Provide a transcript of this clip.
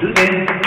Today.